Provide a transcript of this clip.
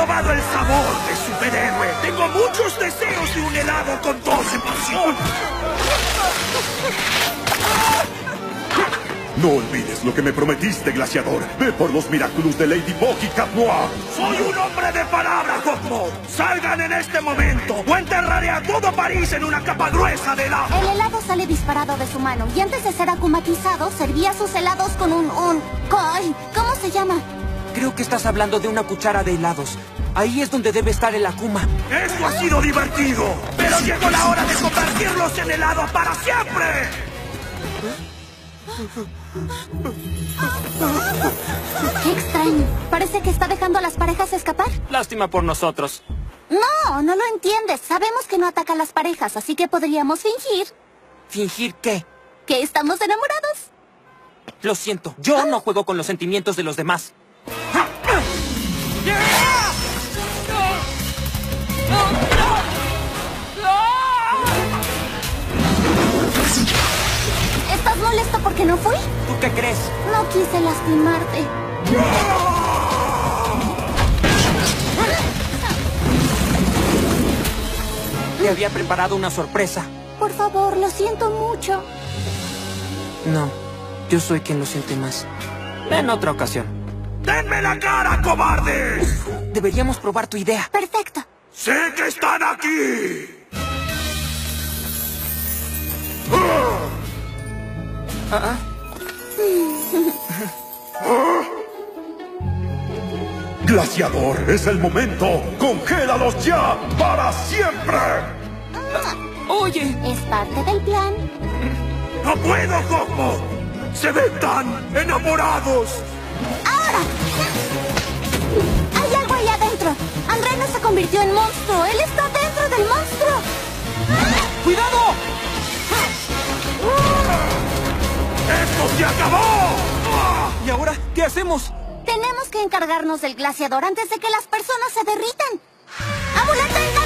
probado el sabor de superhéroe. Tengo muchos deseos de un helado con doce pasión. No olvides lo que me prometiste, glaciador. Ve por los Miraculous de Ladybug y Cat Noir. Soy un hombre de palabra, Cosmo. Salgan en este momento o enterraré a todo París en una capa gruesa de helado. El helado sale disparado de su mano y antes de ser acumatizado servía sus helados con un... un... ¡Ay! ¿Cómo se llama? Creo que estás hablando de una cuchara de helados. Ahí es donde debe estar el Akuma. Esto ha sido divertido, pero llegó la hora de convertirlos en helado para siempre. ¡Qué extraño! Parece que está dejando a las parejas escapar. Lástima por nosotros. No, no lo entiendes. Sabemos que no ataca a las parejas, así que podríamos fingir ¿Fingir qué? que estamos enamorados. Lo siento, yo no juego con los sentimientos de los demás. Porque no fui? ¿Tú qué crees? No quise lastimarte. Te había preparado una sorpresa. Por favor, lo siento mucho. No, yo soy quien lo siente más. En otra ocasión. ¡Denme la cara, cobardes! Deberíamos probar tu idea. Perfecto. ¡Sé que están aquí! Ah, ah. Glaciador, es el momento. ¡Congélalos ya! ¡Para siempre! Oye, Es parte del plan. ¡No puedo, Cosmo! ¡Se ven tan enamorados! ¡Ahora! Hay algo ahí adentro. André no se convirtió en monstruo. Él está ¡Se acabó! ¿Y ahora qué hacemos? Tenemos que encargarnos del glaciador antes de que las personas se derritan. ¡Ambulante!